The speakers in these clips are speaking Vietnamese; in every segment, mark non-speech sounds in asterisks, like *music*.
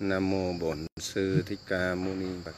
Nam mô Bổn Sư Thích Ca Mâu Ni Phật.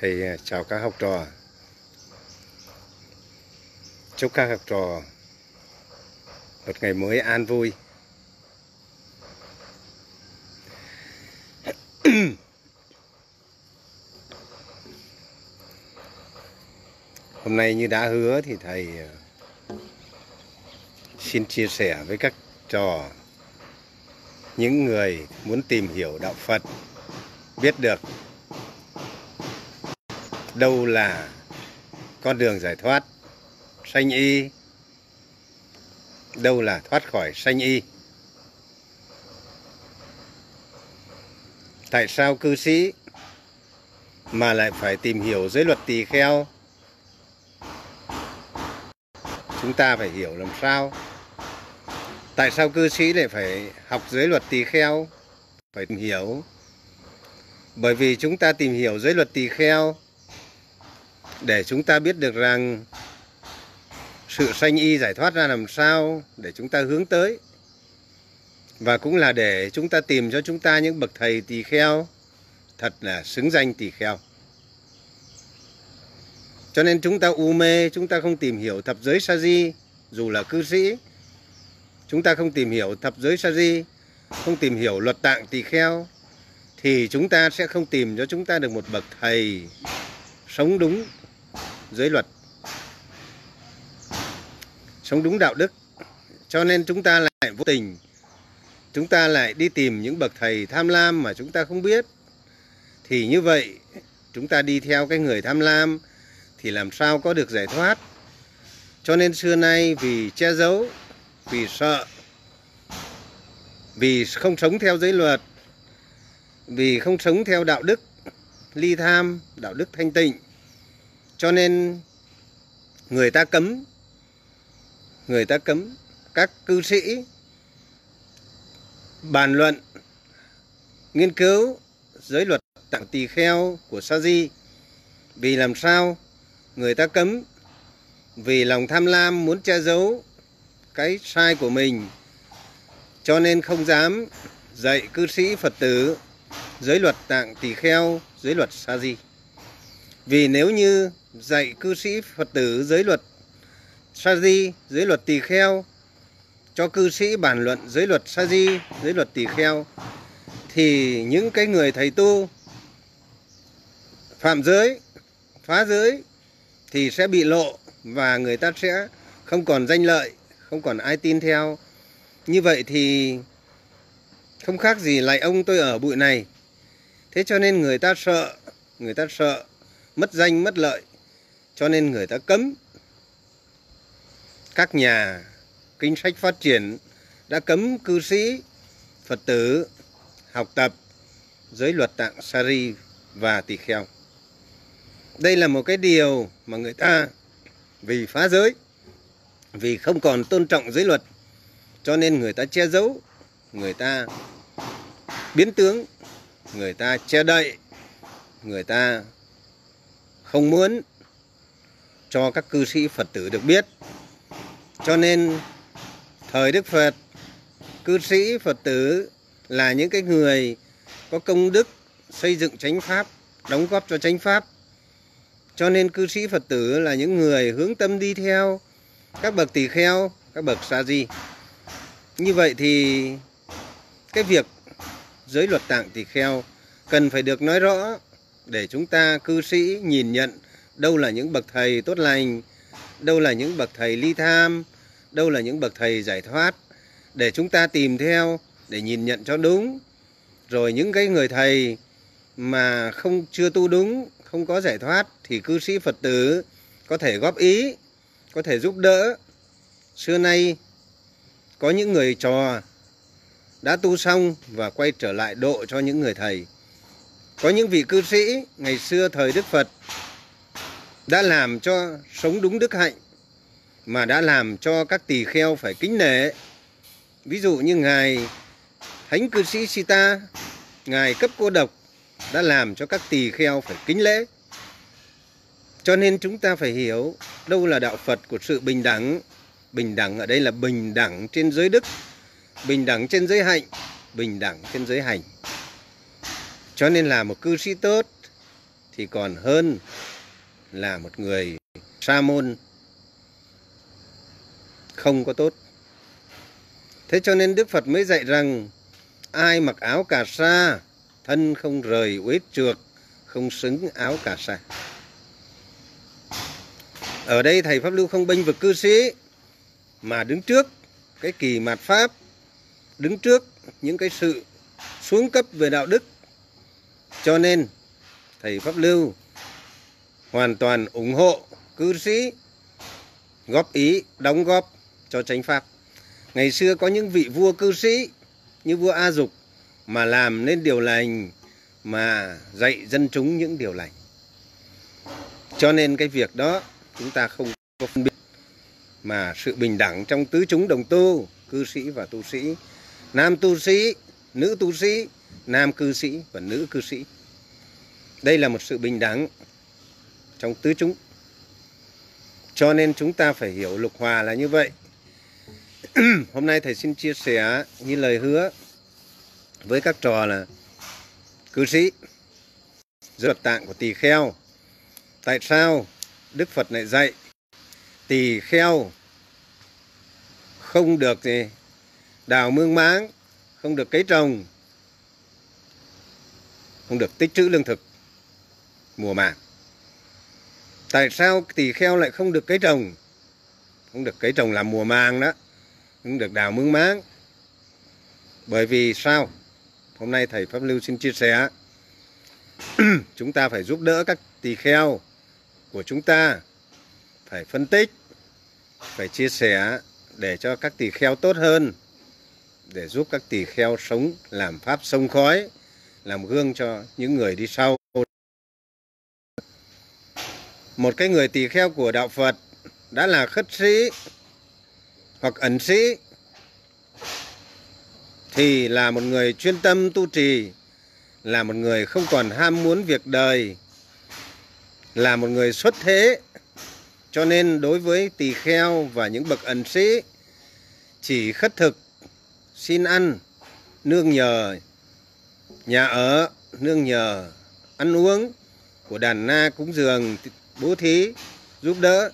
Thầy à, chào các học trò. Chúc các học trò một ngày mới an vui. *clears throat* Hôm nay như đã hứa thì thầy à, xin chia sẻ với các trò những người muốn tìm hiểu đạo Phật, biết được đâu là con đường giải thoát, sanh y. Đâu là thoát khỏi sanh y. Tại sao cư sĩ mà lại phải tìm hiểu giới luật tỳ kheo? Chúng ta phải hiểu làm sao? Tại sao cư sĩ lại phải học giới luật tỳ kheo? Phải tìm hiểu. Bởi vì chúng ta tìm hiểu giới luật tỳ kheo để chúng ta biết được rằng sự sanh y giải thoát ra làm sao để chúng ta hướng tới. Và cũng là để chúng ta tìm cho chúng ta những bậc thầy tỳ kheo. Thật là xứng danh tỳ kheo. Cho nên chúng ta u mê, chúng ta không tìm hiểu thập giới sa di, dù là cư sĩ. Chúng ta không tìm hiểu thập giới sa di, không tìm hiểu luật tạng tỳ kheo, thì chúng ta sẽ không tìm cho chúng ta được một bậc thầy sống đúng giới luật. Sống đúng đạo đức, cho nên chúng ta lại vô tình. Chúng ta lại đi tìm những bậc thầy tham lam mà chúng ta không biết. Thì như vậy, chúng ta đi theo cái người tham lam thì làm sao có được giải thoát. Cho nên xưa nay vì che giấu, vì sợ, vì không sống theo giới luật, vì không sống theo đạo đức, ly tham, đạo đức thanh tịnh cho nên người ta cấm, người ta cấm các cư sĩ bàn luận, nghiên cứu giới luật tặng tỳ kheo của sa di. Vì làm sao người ta cấm? Vì lòng tham lam muốn che giấu cái sai của mình. Cho nên không dám dạy cư sĩ phật tử giới luật tạng tỳ kheo, giới luật sa di. Vì nếu như dạy cư sĩ Phật tử giới luật sa di, giới luật tỳ kheo cho cư sĩ bản luận giới luật sa di, giới luật tỳ kheo thì những cái người thầy tu phạm giới, phá giới thì sẽ bị lộ và người ta sẽ không còn danh lợi, không còn ai tin theo. Như vậy thì không khác gì lại ông tôi ở bụi này. Thế cho nên người ta sợ, người ta sợ mất danh mất lợi cho nên người ta cấm. Các nhà kinh sách phát triển đã cấm cư sĩ, phật tử học tập giới luật tạng sari và tỳ kheo. Đây là một cái điều mà người ta vì phá giới, vì không còn tôn trọng giới luật, cho nên người ta che giấu, người ta biến tướng, người ta che đậy, người ta không muốn cho các cư sĩ Phật tử được biết. Cho nên thời Đức Phật, cư sĩ Phật tử là những cái người có công đức xây dựng chánh pháp, đóng góp cho chánh pháp. Cho nên cư sĩ Phật tử là những người hướng tâm đi theo các bậc tỳ kheo, các bậc sa di. Như vậy thì cái việc giới luật tạng tỳ kheo cần phải được nói rõ để chúng ta cư sĩ nhìn nhận đâu là những bậc thầy tốt lành, đâu là những bậc thầy ly tham, đâu là những bậc thầy giải thoát để chúng ta tìm theo để nhìn nhận cho đúng. Rồi những cái người thầy mà không chưa tu đúng, không có giải thoát thì cư sĩ Phật tử có thể góp ý, có thể giúp đỡ. Xưa nay có những người trò đã tu xong và quay trở lại độ cho những người thầy có những vị cư sĩ ngày xưa thời Đức Phật đã làm cho sống đúng đức hạnh mà đã làm cho các tỳ kheo phải kính nể. Ví dụ như ngài Thánh cư sĩ Sita, ngài cấp cô độc đã làm cho các tỳ kheo phải kính lễ. Cho nên chúng ta phải hiểu đâu là đạo Phật của sự bình đẳng. Bình đẳng ở đây là bình đẳng trên giới đức, bình đẳng trên giới hạnh, bình đẳng trên giới hành. Cho nên là một cư sĩ tốt thì còn hơn là một người sa môn không có tốt. Thế cho nên Đức Phật mới dạy rằng ai mặc áo cà sa thân không rời uế trượt không xứng áo cà sa. Ở đây thầy Pháp Lưu không bênh vực cư sĩ mà đứng trước cái kỳ mạt Pháp, đứng trước những cái sự xuống cấp về đạo đức. Cho nên thầy Pháp Lưu hoàn toàn ủng hộ cư sĩ góp ý, đóng góp cho chánh pháp. Ngày xưa có những vị vua cư sĩ như vua A Dục mà làm nên điều lành mà dạy dân chúng những điều lành. Cho nên cái việc đó chúng ta không có phân biệt mà sự bình đẳng trong tứ chúng đồng tu, cư sĩ và tu sĩ, nam tu sĩ, nữ tu sĩ, nam cư sĩ và nữ cư sĩ. Đây là một sự bình đẳng trong tứ chúng. Cho nên chúng ta phải hiểu lục hòa là như vậy. *clears throat* Hôm nay thầy xin chia sẻ như lời hứa với các trò là cư sĩ ruột tạng của tỳ kheo. Tại sao Đức Phật lại dạy tỳ kheo không được gì đào mương máng, không được cấy trồng, không được tích trữ lương thực mùa màng. Tại sao tỳ kheo lại không được cấy trồng? Không được cấy trồng làm mùa màng đó, không được đào mương máng. Bởi vì sao? Hôm nay thầy Pháp Lưu xin chia sẻ. *clears throat* chúng ta phải giúp đỡ các tỳ kheo của chúng ta phải phân tích, phải chia sẻ để cho các tỳ kheo tốt hơn, để giúp các tỳ kheo sống làm pháp sông khói, làm gương cho những người đi sau. Một cái người tỳ kheo của đạo Phật đã là khất sĩ hoặc ẩn sĩ thì là một người chuyên tâm tu trì, là một người không còn ham muốn việc đời, là một người xuất thế. Cho nên đối với tỳ kheo và những bậc ẩn sĩ chỉ khất thực, xin ăn, nương nhờ, nhà ở, nương nhờ, ăn uống của đàn na cúng dường, bố thí, giúp đỡ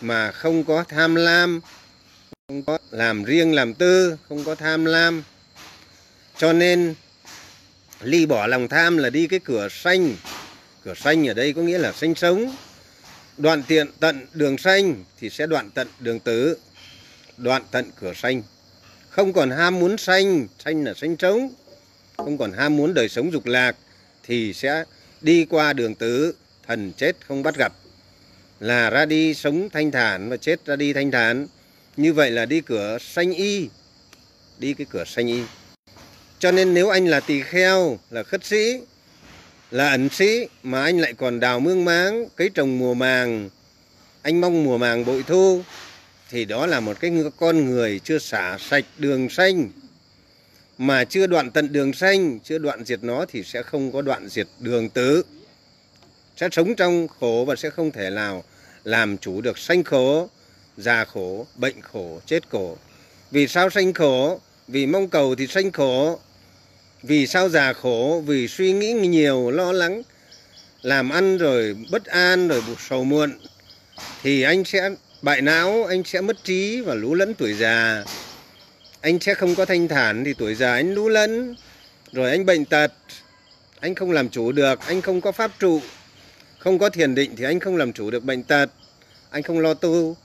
mà không có tham lam, không có làm riêng làm tư, không có tham lam. Cho nên ly bỏ lòng tham là đi cái cửa xanh. Cửa xanh ở đây có nghĩa là sinh sống. Đoạn tiện tận đường xanh thì sẽ đoạn tận đường tử. Đoạn tận cửa xanh. Không còn ham muốn xanh, xanh là xanh sống Không còn ham muốn đời sống dục lạc thì sẽ đi qua đường tử, thần chết không bắt gặp. Là ra đi sống thanh thản và chết ra đi thanh thản. Như vậy là đi cửa sanh y. Đi cái cửa sanh y. Cho nên nếu anh là tỳ kheo, là khất sĩ, là ẩn sĩ mà anh lại còn đào mương máng, cấy trồng mùa màng, anh mong mùa màng bội thu thì đó là một cái con người chưa xả sạch đường xanh mà chưa đoạn tận đường xanh, chưa đoạn diệt nó thì sẽ không có đoạn diệt đường tứ. Sẽ sống trong khổ và sẽ không thể nào làm chủ được sanh khổ, già khổ, bệnh khổ, chết khổ. Vì sao sanh khổ? Vì mong cầu thì sanh khổ, vì sao già khổ? Vì suy nghĩ nhiều lo lắng làm ăn rồi bất an rồi buộc sầu muộn. Thì anh sẽ bại não anh sẽ mất trí và lú lẫn tuổi già. Anh sẽ không có thanh thản thì tuổi già anh lú lẫn. Rồi anh bệnh tật anh không làm chủ được anh không có pháp trụ không có thiền định thì anh không làm chủ được bệnh tật. Anh không lo tu.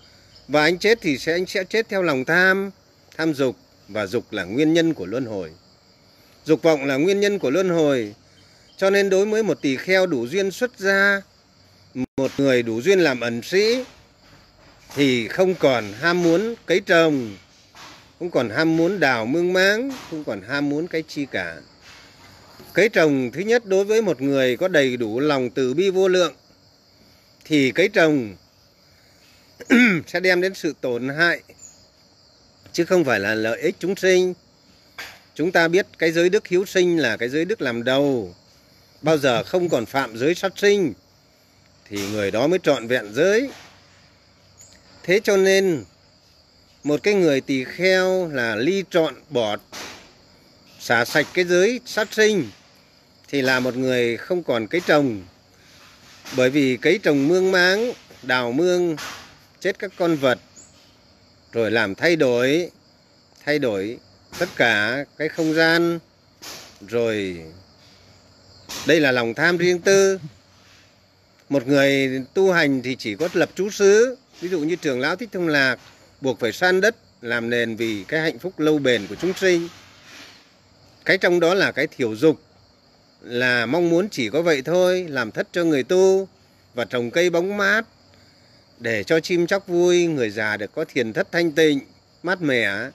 Và anh chết thì sẽ anh sẽ chết theo lòng tham. Tham dục. Và dục là nguyên nhân của luân hồi. Dục vọng là nguyên nhân của luân hồi. Cho nên đối với một tỳ kheo đủ duyên xuất gia, một người đủ duyên làm ẩn sĩ, thì không còn ham muốn cấy trồng, không còn ham muốn đào mương máng, không còn ham muốn cái chi cả. Cấy trồng thứ nhất đối với một người có đầy đủ lòng từ bi vô lượng thì cấy trồng *clears throat* sẽ đem đến sự tổn hại chứ không phải là lợi ích chúng sinh. Chúng ta biết cái giới đức hiếu sinh là cái giới đức làm đầu, bao giờ không còn phạm giới sát sinh thì người đó mới trọn vẹn giới. Thế cho nên một cái người tỳ kheo là ly trọn bỏ xả sạch cái giới sát sinh thì là một người không còn cấy trồng. Bởi vì cấy trồng mương máng, đào mương, chết các con vật, rồi làm thay đổi thay đổi tất cả cái không gian, rồi đây là lòng tham riêng tư. Một người tu hành thì chỉ có lập trú xứ, ví dụ như trường lão thích thông lạc, buộc phải san đất, làm nền vì cái hạnh phúc lâu bền của chúng sinh. Cái trong đó là cái thiểu dục là mong muốn chỉ có vậy thôi, làm thất cho người tu và trồng cây bóng mát. Để cho chim chóc vui, người già được có thiền thất thanh tịnh, mát mẻ.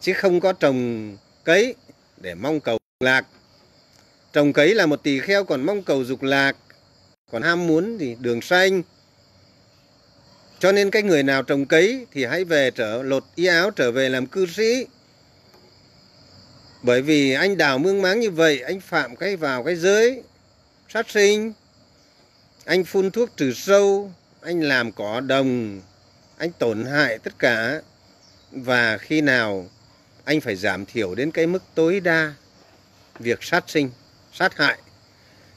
Chứ không có trồng cấy để mong cầu lạc. Trồng cấy là một tỳ kheo còn mong cầu dục lạc. Còn ham muốn thì đường xanh cho nên cái người nào trồng cấy thì hãy về trở lột y áo trở về làm cư sĩ bởi vì anh đào mương máng như vậy, anh phạm cái vào cái giới sát sinh, anh phun thuốc trừ sâu, anh làm cỏ đồng, anh tổn hại tất cả. Và khi nào anh phải giảm thiểu đến cái mức tối đa việc sát sinh, sát hại,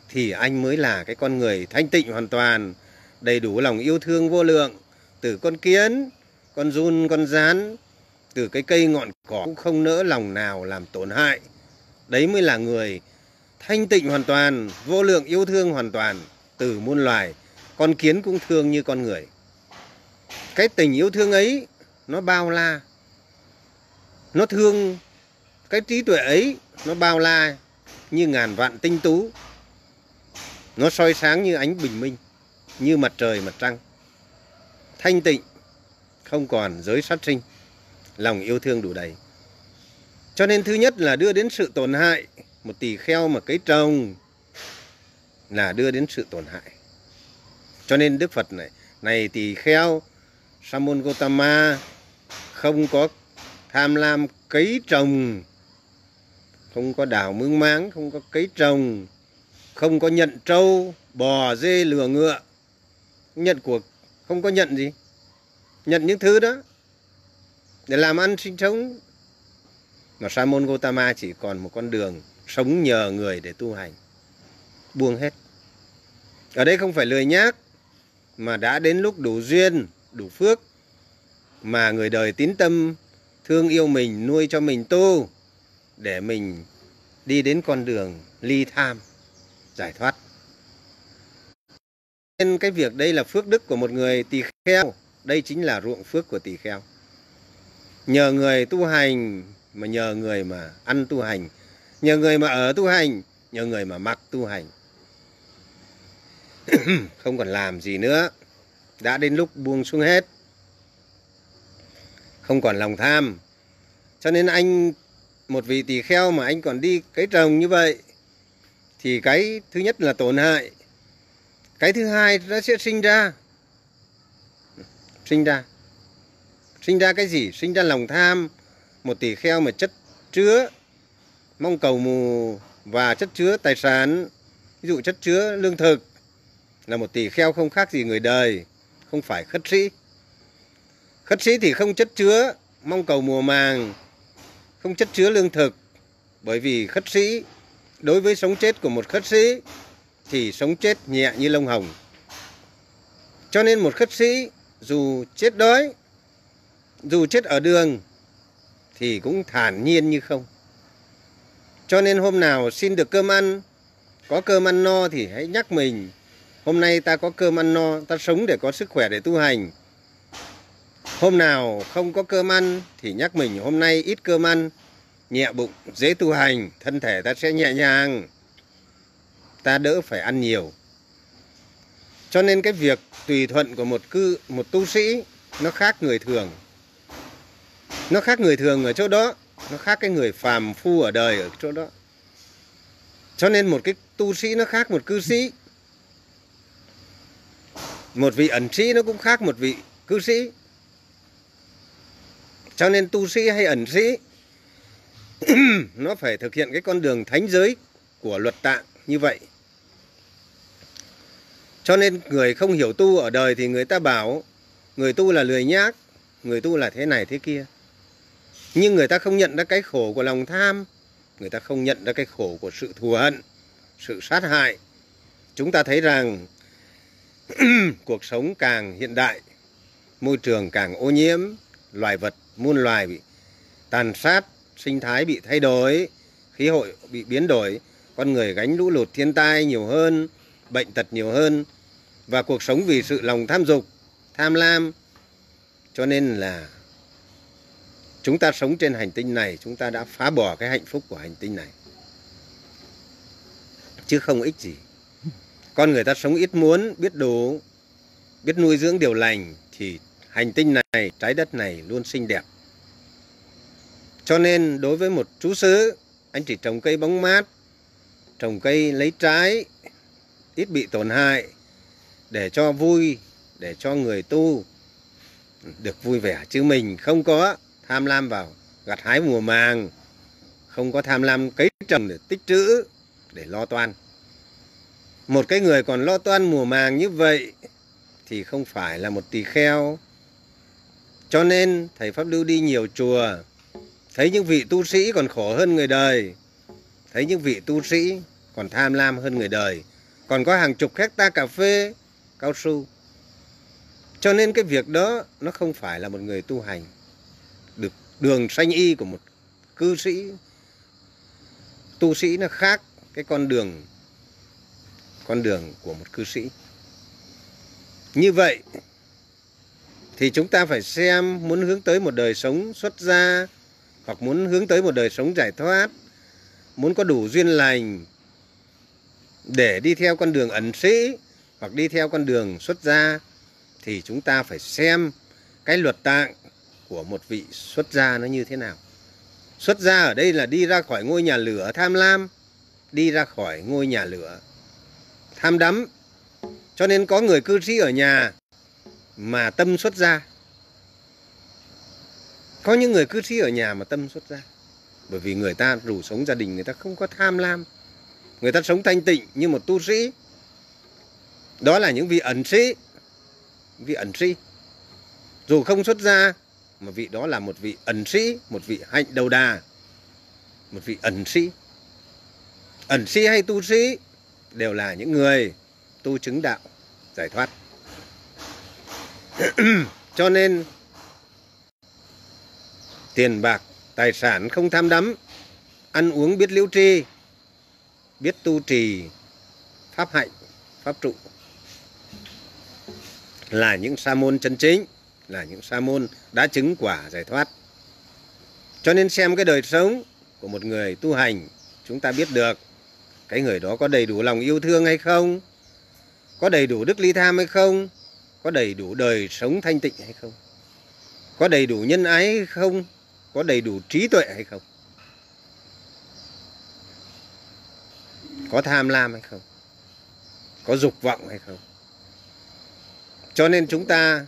thì anh mới là cái con người thanh tịnh hoàn toàn, đầy đủ lòng yêu thương vô lượng, từ con kiến, con run, con rán từ cái cây ngọn cỏ cũng không nỡ lòng nào làm tổn hại. Đấy mới là người thanh tịnh hoàn toàn, vô lượng yêu thương hoàn toàn, từ muôn loài, con kiến cũng thương như con người. Cái tình yêu thương ấy, nó bao la. Nó thương, cái trí tuệ ấy, nó bao la như ngàn vạn tinh tú. Nó soi sáng như ánh bình minh, như mặt trời mặt trăng. Thanh tịnh, không còn giới sát sinh lòng yêu thương đủ đầy. Cho nên thứ nhất là đưa đến sự tổn hại, một tỳ kheo mà cấy trồng là đưa đến sự tổn hại. Cho nên đức phật này này tỳ kheo samon gotama không có tham lam cấy trồng, không có đào mương máng, không có cấy trồng, không có nhận trâu, bò, dê lừa ngựa. Nhận cuộc, không có nhận gì. Nhận những thứ đó để làm ăn sinh sống, mà sa môn Gotama chỉ còn một con đường sống nhờ người để tu hành. Buông hết. Ở đây không phải lười nhác, mà đã đến lúc đủ duyên, đủ phước, mà người đời tín tâm thương yêu mình, nuôi cho mình tu, để mình đi đến con đường ly tham, giải thoát. Nên cái việc đây là phước đức của một người tỳ kheo, đây chính là ruộng phước của tỳ kheo nhờ người tu hành mà nhờ người mà ăn tu hành. Nhờ người mà ở tu hành, nhờ người mà mặc tu hành. *clears throat* Không còn làm gì nữa. Đã đến lúc buông xuống hết. Không còn lòng tham. Cho nên anh, một vị tỳ kheo mà anh còn đi cấy trồng như vậy, thì cái thứ nhất là tổn hại. Cái thứ hai nó sẽ sinh ra. Sinh ra sinh ra cái gì? Sinh ra lòng tham, một tỷ kheo mà chất chứa mong cầu mù và chất chứa tài sản. Ví dụ chất chứa lương thực là một tỷ kheo không khác gì người đời, không phải khất sĩ. Khất sĩ thì không chất chứa mong cầu mùa màng, không chất chứa lương thực. Bởi vì khất sĩ, đối với sống chết của một khất sĩ thì sống chết nhẹ như lông hồng. Cho nên một khất sĩ dù chết đói dù chết ở đường thì cũng thản nhiên như không. Cho nên hôm nào xin được cơm ăn, có cơm ăn no thì hãy nhắc mình, hôm nay ta có cơm ăn no, ta sống để có sức khỏe để tu hành. Hôm nào không có cơm ăn thì nhắc mình hôm nay ít cơm ăn, nhẹ bụng, dễ tu hành, thân thể ta sẽ nhẹ nhàng. Ta đỡ phải ăn nhiều. Cho nên cái việc tùy thuận của một cư, một tu sĩ, nó khác người thường nó khác người thường ở chỗ đó. Nó khác cái người phàm phu ở đời ở chỗ đó. Cho nên một cái tu sĩ nó khác một cư sĩ. Một vị ẩn sĩ nó cũng khác một vị cư sĩ. Cho nên tu sĩ hay ẩn sĩ, *clears throat* nó phải thực hiện cái con đường thánh giới của luật tạng như vậy. Cho nên người không hiểu tu ở đời thì người ta bảo, người tu là lười nhác, người tu là thế này thế kia nhưng người ta không nhận ra cái khổ của lòng tham, người ta không nhận ra cái khổ của sự thù hận, sự sát hại. Chúng ta thấy rằng *clears throat* cuộc sống càng hiện đại, môi trường càng ô nhiễm, loài vật, muôn loài bị tàn sát, sinh thái bị thay đổi, khí hậu bị biến đổi, con người gánh lũ lụt thiên tai nhiều hơn, bệnh tật nhiều hơn. Và cuộc sống vì sự lòng tham dục, tham lam, cho nên là chúng ta sống trên hành tinh này, chúng ta đã phá bỏ cái hạnh phúc của hành tinh này. Chứ không ích gì. Con người ta sống ít muốn, biết đủ, biết nuôi dưỡng điều lành, thì hành tinh này, trái đất này luôn xinh đẹp. Cho nên đối với một chú xứ, anh chỉ trồng cây bóng mát, trồng cây lấy trái, ít bị tổn hại, để cho vui, để cho người tu được vui vẻ. Chứ mình không có tham lam vào, gặt hái mùa màng, không có tham lam cấy trồng để tích trữ, để lo toan. Một cái người còn lo toan mùa màng như vậy thì không phải là một tỳ kheo. Cho nên thầy pháp lưu đi nhiều chùa, thấy những vị tu sĩ còn khổ hơn người đời, thấy những vị tu sĩ còn tham lam hơn người đời. Còn có hàng chục hecta cà phê, cao su. Cho nên cái việc đó nó không phải là một người tu hành được đường sanh y của một cư sĩ. Tu sĩ nó khác cái con đường con đường của một cư sĩ. Như vậy thì chúng ta phải xem muốn hướng tới một đời sống xuất gia hoặc muốn hướng tới một đời sống giải thoát, muốn có đủ duyên lành để đi theo con đường ẩn sĩ hoặc đi theo con đường xuất gia thì chúng ta phải xem cái luật tạng của một vị xuất gia nó như thế nào. Xuất gia ở đây là đi ra khỏi ngôi nhà lửa tham lam, đi ra khỏi ngôi nhà lửa tham đắm. Cho nên có người cư sĩ ở nhà mà tâm xuất gia. Có những người cư sĩ ở nhà mà tâm xuất gia. Bởi vì người ta rủ sống gia đình người ta không có tham lam. Người ta sống thanh tịnh như một tu sĩ. Đó là những vị ẩn sĩ. Vị ẩn sĩ. Dù không xuất gia mà vị đó là một vị ẩn sĩ, một vị hạnh đầu đà, một vị ẩn sĩ. Ẩn sĩ hay tu sĩ đều là những người tu chứng đạo, giải thoát. *clears throat* Cho nên tiền bạc, tài sản không tham đắm, ăn uống biết liễu tri, biết tu trì, pháp hạnh, pháp trụ là những sa môn chân chính là những sa môn đã chứng quả giải thoát. Cho nên xem cái đời sống của một người tu hành, chúng ta biết được cái người đó có đầy đủ lòng yêu thương hay không, có đầy đủ đức ly tham hay không, có đầy đủ đời sống thanh tịnh hay không, có đầy đủ nhân ái hay không, có đầy đủ trí tuệ hay không, có tham lam hay không, có dục vọng hay không. Cho nên chúng ta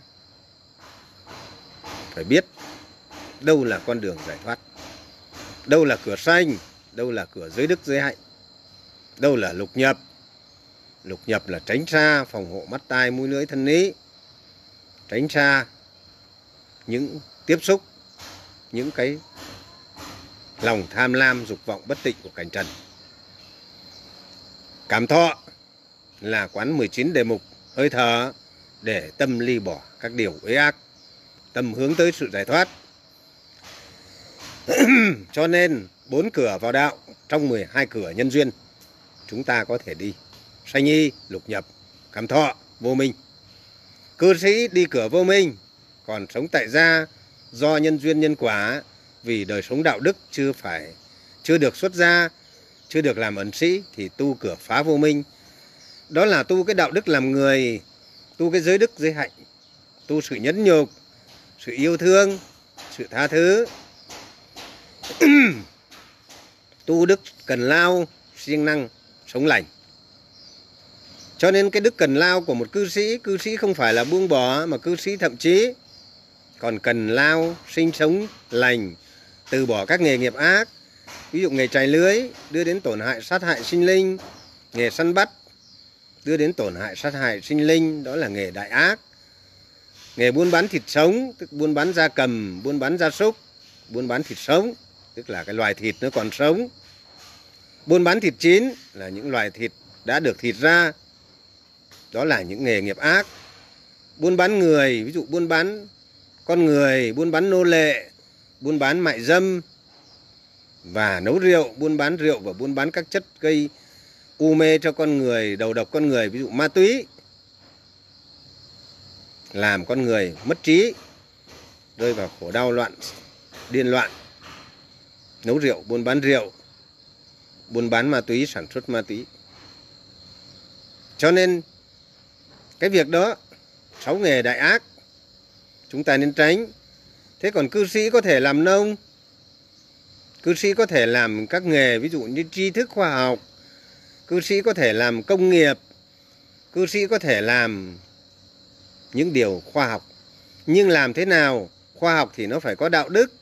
phải biết đâu là con đường giải thoát, đâu là cửa xanh đâu là cửa giới đức giới hạnh, đâu là lục nhập. Lục nhập là tránh xa, phòng hộ mắt tai, mũi lưỡi, thân ý. Tránh xa những tiếp xúc, những cái lòng tham lam, dục vọng bất tịnh của cảnh trần. Cảm thọ là quán 19 đề mục hơi thở để tâm ly bỏ các điều uế ác tầm hướng tới sự giải thoát. *clears throat* Cho nên bốn cửa vào đạo trong 12 cửa nhân duyên chúng ta có thể đi. Sanh y lục nhập, cảm thọ, vô minh. Cư sĩ đi cửa vô minh, còn sống tại gia do nhân duyên nhân quả vì đời sống đạo đức chưa phải chưa được xuất gia, chưa được làm ẩn sĩ thì tu cửa phá vô minh. Đó là tu cái đạo đức làm người, tu cái giới đức giới hạnh, tu sự nhẫn nhục, sự yêu thương sự tha thứ *clears throat* tu đức cần lao siêng năng sống lành. Cho nên cái đức cần lao của một cư sĩ, cư sĩ không phải là buông bỏ mà cư sĩ thậm chí còn cần lao sinh sống lành, từ bỏ các nghề nghiệp ác, ví dụ nghề trài lưới đưa đến tổn hại sát hại sinh linh, nghề săn bắt đưa đến tổn hại sát hại sinh linh, đó là nghề đại ác. Nghề buôn bán thịt sống, tức buôn bán gia cầm, buôn bán gia súc, buôn bán thịt sống, tức là cái loài thịt nó còn sống. Buôn bán thịt chín là những loài thịt đã được thịt ra, đó là những nghề nghiệp ác. Buôn bán người, ví dụ buôn bán con người, buôn bán nô lệ, buôn bán mại dâm và nấu rượu, buôn bán rượu và buôn bán các chất gây u mê cho con người, đầu độc con người, ví dụ ma túy, làm con người mất trí, rơi vào khổ đau loạn, điên loạn, nấu rượu, buôn bán rượu, buôn bán ma túy, sản xuất ma túy. Cho nên cái việc đó, sáu nghề đại ác, chúng ta nên tránh. Thế còn cư sĩ có thể làm nông, cư sĩ có thể làm các nghề ví dụ như tri thức khoa học, cư sĩ có thể làm công nghiệp, cư sĩ có thể làm những điều khoa học. Nhưng làm thế nào? Khoa học thì nó phải có đạo đức,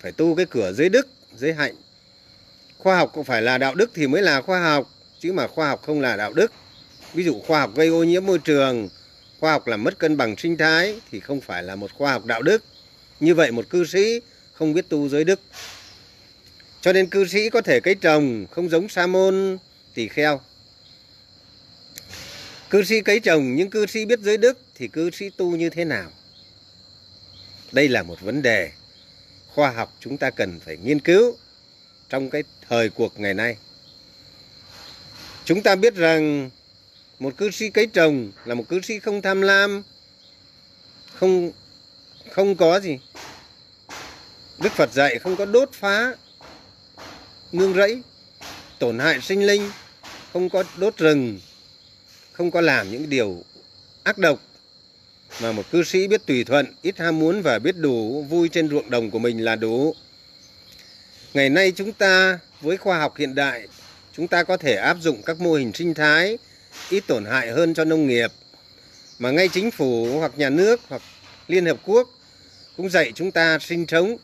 phải tu cái cửa giới đức, giới hạnh. Khoa học cũng phải là đạo đức thì mới là khoa học, chứ mà khoa học không là đạo đức. Ví dụ khoa học gây ô nhiễm môi trường, khoa học làm mất cân bằng sinh thái thì không phải là một khoa học đạo đức. Như vậy một cư sĩ không biết tu giới đức. Cho nên cư sĩ có thể cấy trồng không giống sa môn tỳ kheo. Cư sĩ cấy trồng nhưng cư sĩ biết giới đức thì cư sĩ tu như thế nào? Đây là một vấn đề khoa học chúng ta cần phải nghiên cứu trong cái thời cuộc ngày nay. Chúng ta biết rằng một cư sĩ cấy trồng là một cư sĩ không tham lam, không không có gì. Đức Phật dạy không có đốt phá nương rẫy, tổn hại sinh linh, không có đốt rừng, không có làm những điều ác độc mà một cư sĩ biết tùy thuận, ít ham muốn và biết đủ vui trên ruộng đồng của mình là đủ. Ngày nay chúng ta với khoa học hiện đại, chúng ta có thể áp dụng các mô hình sinh thái ít tổn hại hơn cho nông nghiệp mà ngay chính phủ hoặc nhà nước hoặc Liên Hợp Quốc cũng dạy chúng ta sinh sống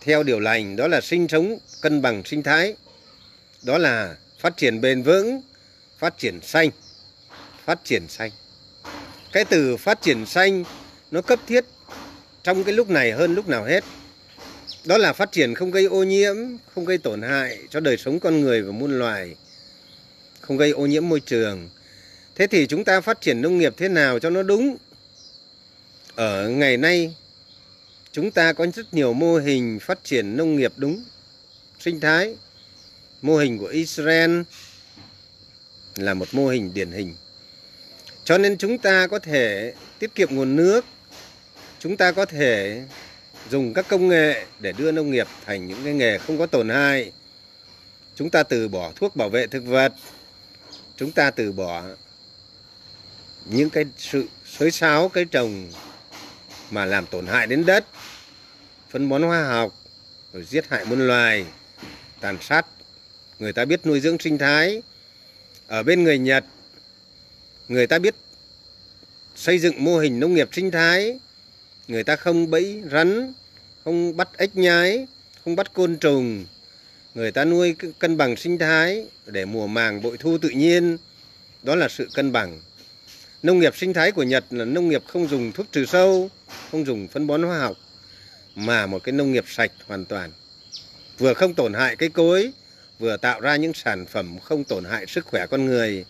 theo điều lành đó là sinh sống cân bằng sinh thái đó là phát triển bền vững phát triển xanh. Phát triển xanh. Cái từ phát triển xanh nó cấp thiết trong cái lúc này hơn lúc nào hết. Đó là phát triển không gây ô nhiễm, không gây tổn hại cho đời sống con người và muôn loài, không gây ô nhiễm môi trường. Thế thì chúng ta phát triển nông nghiệp thế nào cho nó đúng? Ở ngày nay, chúng ta có rất nhiều mô hình phát triển nông nghiệp đúng, sinh thái. Mô hình của israel là một mô hình điển hình. Cho nên chúng ta có thể tiết kiệm nguồn nước, chúng ta có thể dùng các công nghệ để đưa nông nghiệp thành những cái nghề không có tổn hại. Chúng ta từ bỏ thuốc bảo vệ thực vật, chúng ta từ bỏ những cái sự xới xáo, cái trồng mà làm tổn hại đến đất, phân bón hóa học, rồi giết hại muôn loài, tàn sát, người ta biết nuôi dưỡng sinh thái ở bên người Nhật, người ta biết xây dựng mô hình nông nghiệp sinh thái. Người ta không bẫy rắn, không bắt ếch nhái, không bắt côn trùng. Người ta nuôi cân bằng sinh thái để mùa màng bội thu tự nhiên. Đó là sự cân bằng. Nông nghiệp sinh thái của Nhật là nông nghiệp không dùng thuốc trừ sâu, không dùng phân bón hóa học, mà một cái nông nghiệp sạch hoàn toàn. Vừa không tổn hại cây cối vừa tạo ra những sản phẩm không tổn hại sức khỏe con người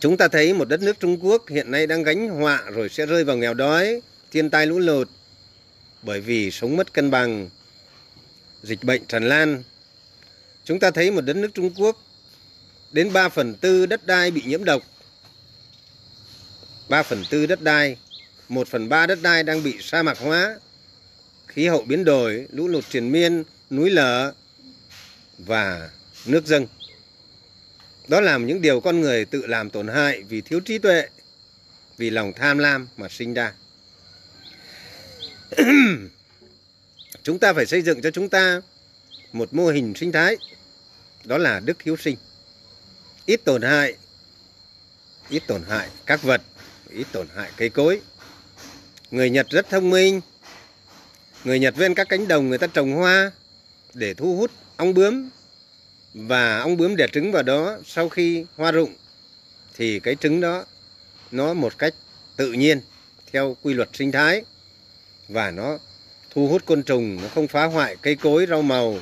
chúng ta thấy một đất nước Trung Quốc hiện nay đang gánh họa rồi sẽ rơi vào nghèo đói thiên tai lũ lụt bởi vì sống mất cân bằng dịch bệnh tràn lan. Chúng ta thấy một đất nước Trung Quốc đến 3 phần tư đất đai bị nhiễm độc. 3 phần tư đất đai, 1 phần 3 đất đai đang bị sa mạc hóa, khí hậu biến đổi, lũ lụt triền miên, núi lở và nước dâng. Đó là những điều con người tự làm tổn hại vì thiếu trí tuệ, vì lòng tham lam mà sinh ra. *clears throat* chúng ta phải xây dựng cho chúng ta một mô hình sinh thái đó là đức hiếu sinh ít tổn hại ít tổn hại các vật ít tổn hại cây cối người nhật rất thông minh người nhật ven các cánh đồng người ta trồng hoa để thu hút ong bướm và ong bướm đẻ trứng vào đó, sau khi hoa rụng thì cái trứng đó, nó một cách tự nhiên, theo quy luật sinh thái và nó thu hút côn trùng, nó không phá hoại cây cối, rau màu,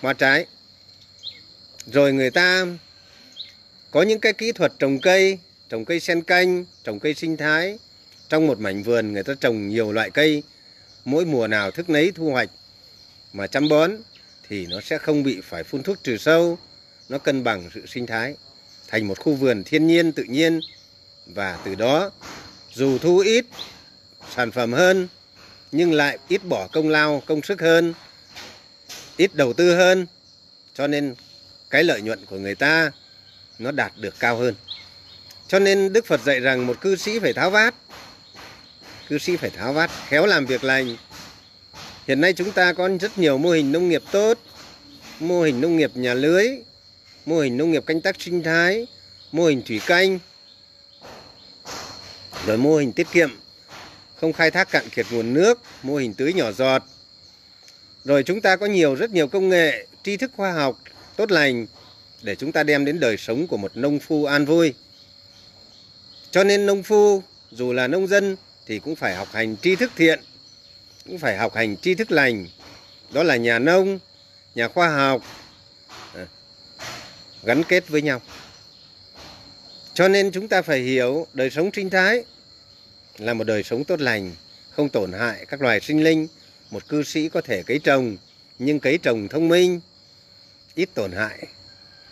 hoa trái. Rồi người ta có những cái kỹ thuật trồng cây trồng cây sen canh, trồng cây sinh thái. Trong một mảnh vườn, người ta trồng nhiều loại cây. Mỗi mùa nào thức nấy thu hoạch mà chăm bón thì nó sẽ không bị phải phun thuốc trừ sâu. Nó cân bằng sự sinh thái, thành một khu vườn thiên nhiên tự nhiên. Và từ đó, dù thu ít sản phẩm hơn, nhưng lại ít bỏ công lao, công sức hơn, ít đầu tư hơn. Cho nên cái lợi nhuận của người ta nó đạt được cao hơn. Cho nên đức phật dạy rằng một cư sĩ phải tháo vát, cư sĩ phải tháo vát, khéo làm việc lành hiện nay chúng ta có rất nhiều mô hình nông nghiệp tốt, mô hình nông nghiệp nhà lưới, mô hình nông nghiệp canh tác sinh thái, mô hình thủy canh, rồi mô hình tiết kiệm, không khai thác cạn kiệt nguồn nước, mô hình tưới nhỏ giọt. Rồi chúng ta có nhiều, rất nhiều công nghệ, tri thức khoa học tốt lành để chúng ta đem đến đời sống của một nông phu an vui. Cho nên nông phu, dù là nông dân thì cũng phải học hành tri thức thiện cũng phải học hành tri thức lành. Đó là nhà nông, nhà khoa học à, gắn kết với nhau. Cho nên chúng ta phải hiểu đời sống sinh thái là một đời sống tốt lành, không tổn hại các loài sinh linh. Một cư sĩ có thể cấy trồng, nhưng cấy trồng thông minh, ít tổn hại.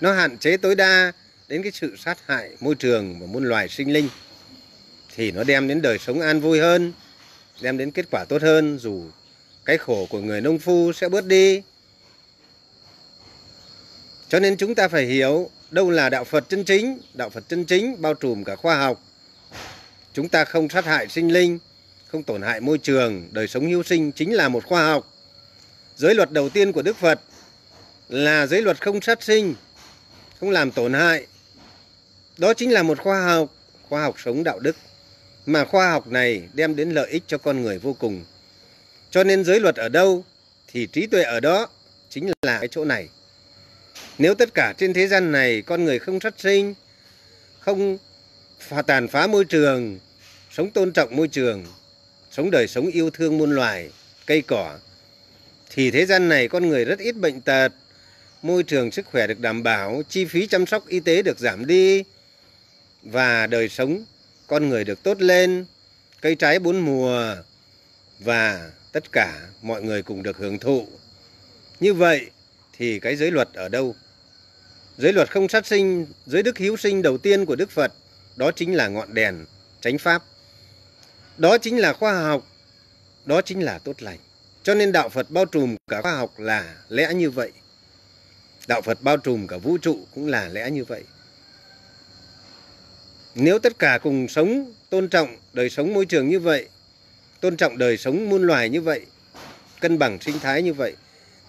Nó hạn chế tối đa đến cái sự sát hại môi trường và muôn loài sinh linh, thì nó đem đến đời sống an vui hơn đem đến kết quả tốt hơn, dù cái khổ của người nông phu sẽ bớt đi. Cho nên chúng ta phải hiểu đâu là đạo Phật chân chính, đạo Phật chân chính bao trùm cả khoa học. Chúng ta không sát hại sinh linh, không tổn hại môi trường, đời sống hữu sinh chính là một khoa học. Giới luật đầu tiên của Đức Phật là giới luật không sát sinh, không làm tổn hại. Đó chính là một khoa học khoa học sống đạo đức mà khoa học này đem đến lợi ích cho con người vô cùng. Cho nên giới luật ở đâu thì trí tuệ ở đó chính là cái chỗ này. Nếu tất cả trên thế gian này con người không sát sinh, không phá tàn phá môi trường, sống tôn trọng môi trường, sống đời sống yêu thương muôn loài, cây cỏ, thì thế gian này con người rất ít bệnh tật, môi trường sức khỏe được đảm bảo, chi phí chăm sóc y tế được giảm đi, và đời sống con người được tốt lên, cây trái bốn mùa, và tất cả mọi người cùng được hưởng thụ. Như vậy thì cái giới luật ở đâu? Giới luật không sát sinh, giới đức hiếu sinh đầu tiên của đức phật, đó chính là ngọn đèn, chánh pháp. Đó chính là khoa học, đó chính là tốt lành. Cho nên đạo phật bao trùm cả khoa học là lẽ như vậy. Đạo phật bao trùm cả vũ trụ cũng là lẽ như vậy nếu tất cả cùng sống, tôn trọng đời sống môi trường như vậy, tôn trọng đời sống muôn loài như vậy, cân bằng sinh thái như vậy,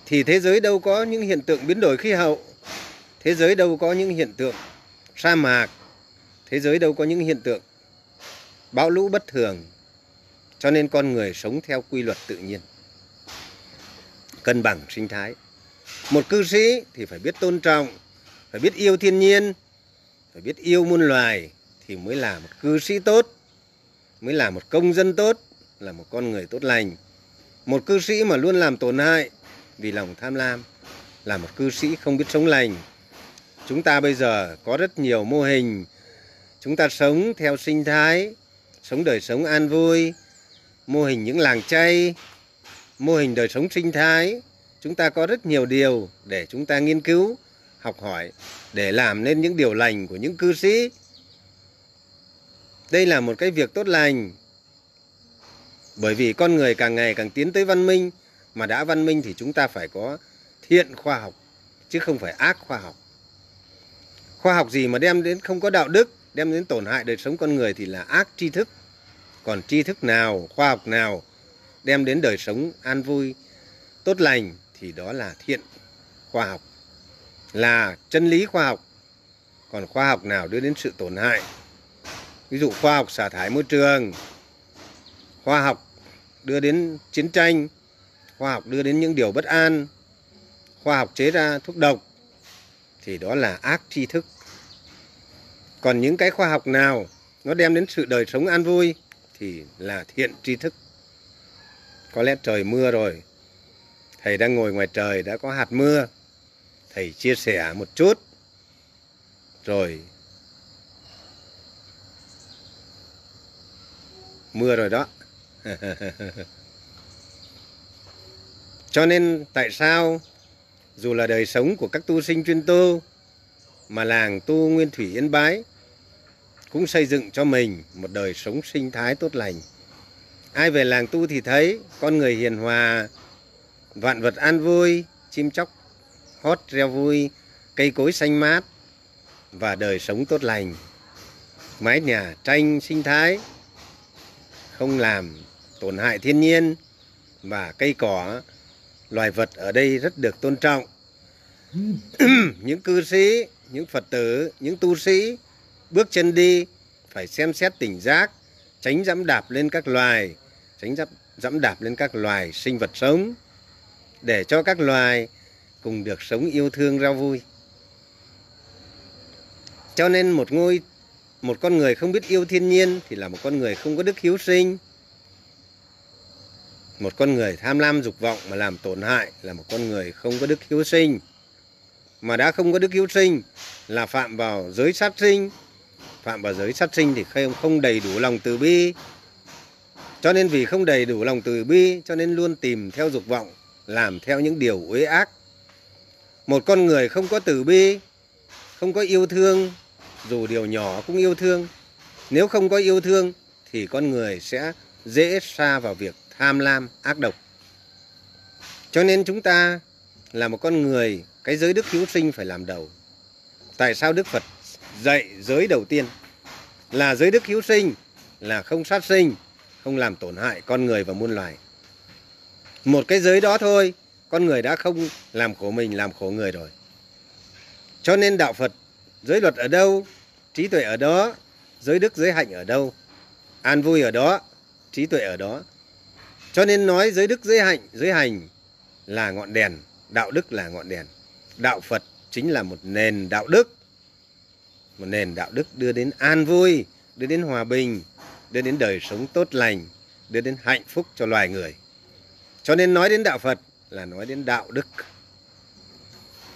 thì thế giới đâu có những hiện tượng biến đổi khí hậu, thế giới đâu có những hiện tượng sa mạc, thế giới đâu có những hiện tượng bão lũ bất thường. Cho nên con người sống theo quy luật tự nhiên, cân bằng sinh thái. Một cư sĩ thì phải biết tôn trọng, phải biết yêu thiên nhiên, phải biết yêu muôn loài thì mới là một cư sĩ tốt, mới là một công dân tốt, là một con người tốt lành. Một cư sĩ mà luôn làm tổn hại vì lòng tham lam là một cư sĩ không biết sống lành. Chúng ta bây giờ có rất nhiều mô hình. Chúng ta sống theo sinh thái, sống đời sống an vui, mô hình những làng chay, mô hình đời sống sinh thái. Chúng ta có rất nhiều điều để chúng ta nghiên cứu, học hỏi để làm nên những điều lành của những cư sĩ đây là một cái việc tốt lành. Bởi vì con người càng ngày càng tiến tới văn minh, mà đã văn minh thì chúng ta phải có thiện khoa học, chứ không phải ác khoa học. Khoa học gì mà đem đến không có đạo đức, đem đến tổn hại đời sống con người thì là ác tri thức. Còn tri thức nào, khoa học nào đem đến đời sống an vui, tốt lành thì đó là thiện khoa học, là chân lý khoa học. Còn khoa học nào đưa đến sự tổn hại ví dụ khoa học xả thải môi trường, khoa học đưa đến chiến tranh, khoa học đưa đến những điều bất an, khoa học chế ra thuốc độc, thì đó là ác tri thức. Còn những cái khoa học nào nó đem đến sự đời sống an vui thì là thiện tri thức. Có lẽ trời mưa rồi, thầy đang ngồi ngoài trời đã có hạt mưa, thầy chia sẻ một chút, rồi mưa rồi đó. Cho nên tại sao dù là đời sống của các tu sinh chuyên tu mà làng tu nguyên thủy yên bái cũng xây dựng cho mình một đời sống sinh thái tốt lành. Ai về làng tu thì thấy con người hiền hòa, vạn vật an vui, chim chóc hót reo vui, cây cối xanh mát và đời sống tốt lành. Mái nhà tranh sinh thái không làm tổn hại thiên nhiên và cây cỏ loài vật ở đây rất được tôn trọng. *clears throat* Những cư sĩ những phật tử những tu sĩ bước chân đi phải xem xét tỉnh giác tránh dẫm đạp lên các loài tránh dẫm, dẫm đạp lên các loài sinh vật sống để cho các loài cùng được sống yêu thương rau vui. Cho nên một ngôi một con người không biết yêu thiên nhiên thì là một con người không có đức hiếu sinh. Một con người tham lam dục vọng mà làm tổn hại là một con người không có đức hiếu sinh. Mà đã không có đức hiếu sinh là phạm vào giới sát sinh. Phạm vào giới sát sinh thì không đầy đủ lòng từ bi. Cho nên vì không đầy đủ lòng từ bi, cho nên luôn tìm theo dục vọng, làm theo những điều uế ác. Một con người không có từ bi, không có yêu thương dù điều nhỏ cũng yêu thương. Nếu không có yêu thương, thì con người sẽ dễ xa vào việc tham lam, ác độc. Cho nên chúng ta là một con người, cái giới đức hiếu sinh phải làm đầu. Tại sao đức phật dạy giới đầu tiên? Là giới đức hiếu sinh là không sát sinh, không làm tổn hại con người và muôn loài. Một cái giới đó thôi, con người đã không làm khổ mình, làm khổ người rồi. Cho nên đạo phật giới luật ở đâu, trí tuệ ở đó, giới đức, giới hạnh ở đâu? An vui ở đó, trí tuệ ở đó. Cho nên nói giới đức, giới hạnh, giới hành là ngọn đèn, đạo đức là ngọn đèn. Đạo phật chính là một nền đạo đức. Một nền đạo đức đưa đến an vui, đưa đến hòa bình, đưa đến đời sống tốt lành, đưa đến hạnh phúc cho loài người. Cho nên nói đến đạo phật là nói đến đạo đức.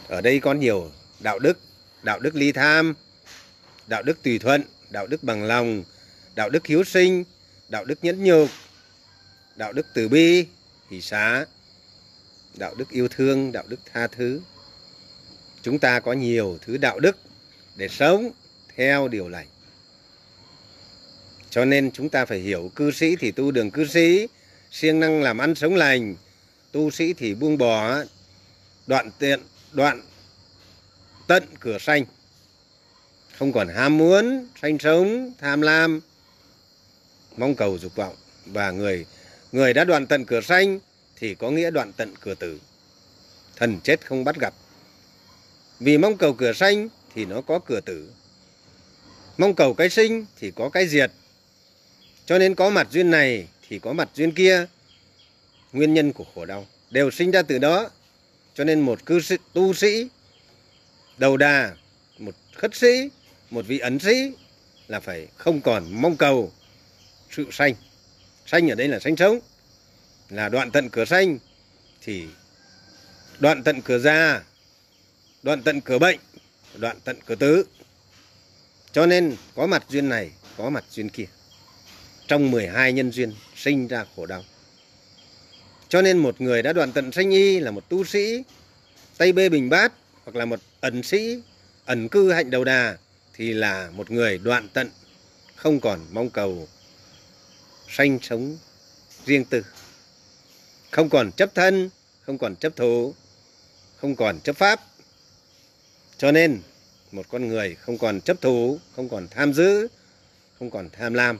Ở đây có nhiều đạo đức đạo đức ly tham, đạo đức tùy thuận, đạo đức bằng lòng, đạo đức hiếu sinh, đạo đức nhẫn nhục, đạo đức từ bi, hỷ xá, đạo đức yêu thương, đạo đức tha thứ. Chúng ta có nhiều thứ đạo đức để sống theo điều lành. Cho nên chúng ta phải hiểu cư sĩ thì tu đường cư sĩ, siêng năng làm ăn sống lành, tu sĩ thì buông bỏ, đoạn tiện, đoạn tận cửa xanh không còn ham muốn sanh sống tham lam. Mong cầu dục vọng và người người đã đoạn tận cửa xanh thì có nghĩa đoạn tận cửa tử. Thần chết không bắt gặp. Vì mong cầu cửa xanh thì nó có cửa tử. Mong cầu cái sinh thì có cái diệt. Cho nên có mặt duyên này thì có mặt duyên kia. Nguyên nhân của khổ đau đều sinh ra từ đó. Cho nên một cư sĩ, tu sĩ đầu đà, một khất sĩ, một vị ấn sĩ là phải không còn mong cầu sự sanh. Sanh ở đây là sanh sống. Là đoạn tận cửa sanh thì đoạn tận cửa già, đoạn tận cửa bệnh, đoạn tận cửa tứ. Cho nên có mặt duyên này, có mặt duyên kia. Trong 12 nhân duyên sinh ra khổ đau. Cho nên một người đã đoạn tận sanh y là một tu sĩ tay bê bình bát hoặc là một ẩn sĩ, ẩn cư hạnh đầu đà thì là một người đoạn tận, không còn mong cầu sanh sống riêng tư. Không còn chấp thân, không còn chấp thủ không còn chấp pháp. Cho nên, một con người không còn chấp thủ không còn tham giữ không còn tham lam,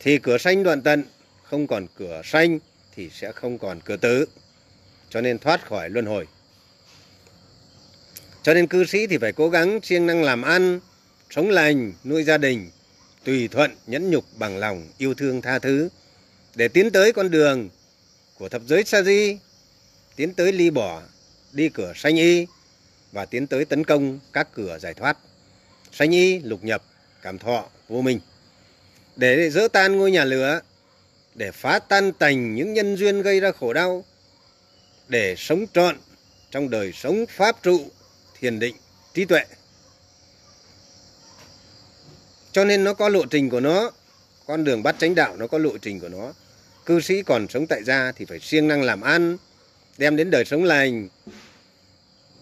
thì cửa sanh đoạn tận, không còn cửa sanh thì sẽ không còn cửa tử. Cho nên thoát khỏi luân hồi cho nên cư sĩ thì phải cố gắng siêng năng làm ăn, sống lành, nuôi gia đình, tùy thuận, nhẫn nhục, bằng lòng, yêu thương tha thứ. Để tiến tới con đường của thập giới sa di, tiến tới ly bỏ, đi cửa sanh y, và tiến tới tấn công các cửa giải thoát. Sanh y, lục nhập, cảm thọ, vô minh. Để dỡ tan ngôi nhà lửa, để phá tan tành những nhân duyên gây ra khổ đau, để sống trọn trong đời sống pháp trụ thiền định, trí tuệ. Cho nên nó có lộ trình của nó, con đường bắt chánh đạo nó có lộ trình của nó. Cư sĩ còn sống tại gia thì phải siêng năng làm ăn, đem đến đời sống lành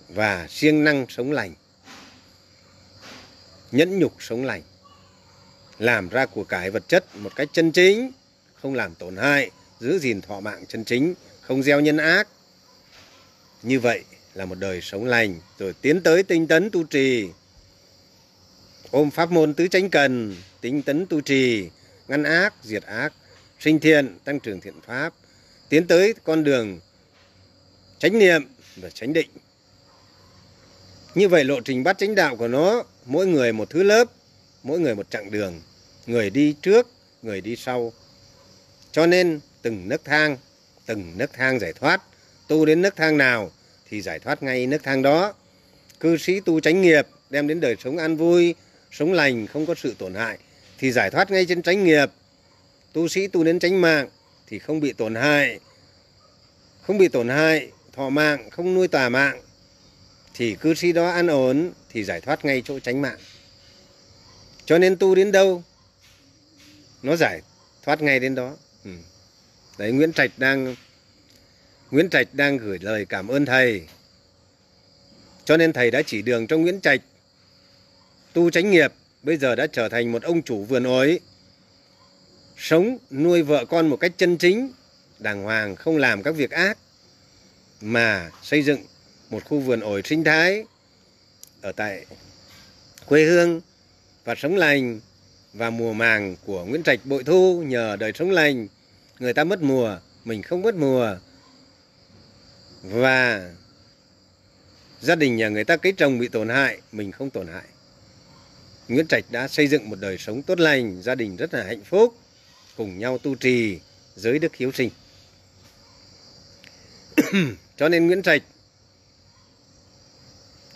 và siêng năng sống lành. Nhẫn nhục sống lành, làm ra của cải vật chất một cách chân chính, không làm tổn hại, giữ gìn thọ mạng chân chính, không gieo nhân ác. Như vậy là một đời sống lành, rồi tiến tới tinh tấn tu trì. Ôm pháp môn tứ chánh cần, tinh tấn tu trì, ngăn ác, diệt ác, sinh thiện, tăng trưởng thiện pháp, tiến tới con đường chánh niệm và chánh định. Như vậy lộ trình bắt chánh đạo của nó, mỗi người một thứ lớp, mỗi người một chặng đường, người đi trước, người đi sau. Cho nên từng nấc thang, từng nấc thang giải thoát, tu đến nấc thang nào thì giải thoát ngay nước thang đó. Cư sĩ tu chánh nghiệp đem đến đời sống an vui, sống lành, không có sự tổn hại, thì giải thoát ngay trên chánh nghiệp. Tu sĩ tu đến chánh mạng thì không bị tổn hại, không bị tổn hại, thọ mạng, không nuôi tà mạng. Thì cư sĩ đó an ổn thì giải thoát ngay chỗ chánh mạng. Cho nên tu đến đâu, nó giải thoát ngay đến đó. Ừ. đấy, nguyễn trạch đang nguyễn trạch đang gửi lời cảm ơn thầy. Cho nên thầy đã chỉ đường cho nguyễn trạch tu chánh nghiệp, bây giờ đã trở thành một ông chủ vườn ổi sống nuôi vợ con một cách chân chính, đàng hoàng, không làm các việc ác, mà xây dựng một khu vườn ổi sinh thái ở tại quê hương và sống lành và mùa màng của Nguyễn Trạch bội thu. Nhờ đời sống lành, người ta mất mùa, mình không mất mùa và gia đình nhà người ta cấy trồng bị tổn hại, mình không tổn hại. Nguyễn Trạch đã xây dựng một đời sống tốt lành, gia đình rất là hạnh phúc, cùng nhau tu trì giới đức hiếu sinh. *clears throat* Cho nên Nguyễn Trạch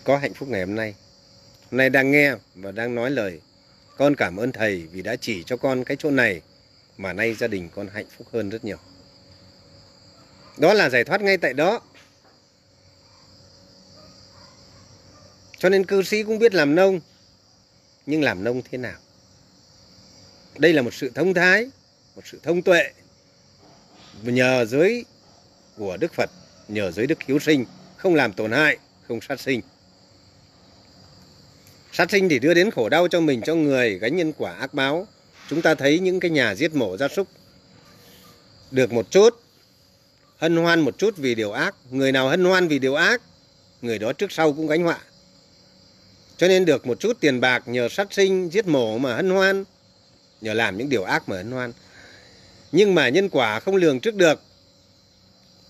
có hạnh phúc ngày hôm nay. Hôm nay đang nghe và đang nói lời, con cảm ơn thầy vì đã chỉ cho con cái chỗ này, mà nay gia đình con hạnh phúc hơn rất nhiều. Đó là giải thoát ngay tại đó. Cho nên cư sĩ cũng biết làm nông. Nhưng làm nông thế nào? Đây là một sự thông thái, một sự thông tuệ. Nhờ giới của đức phật, nhờ giới đức hiếu sinh, không làm tổn hại, không sát sinh. Sát sinh thì đưa đến khổ đau cho mình, cho người, gánh nhân quả ác báo. Chúng ta thấy những cái nhà giết mổ gia súc. Được một chút, hân hoan một chút vì điều ác. Người nào hân hoan vì điều ác, người đó trước sau cũng gánh họa cho nên được một chút tiền bạc nhờ sát sinh, giết mổ mà hân hoan, nhờ làm những điều ác mà hân hoan. Nhưng mà nhân quả không lường trước được.